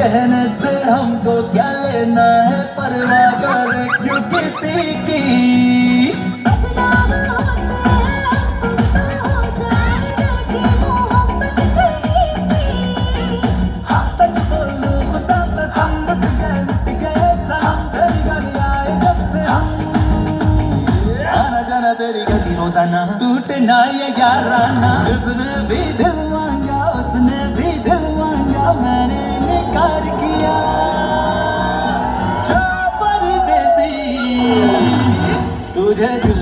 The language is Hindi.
कहने से हमको क्या लेना है परवाह कर, क्यों किसी की? हाँ, तेरी गली रोज़ाना, टूटना ये यार याराना। इसने भी Dedim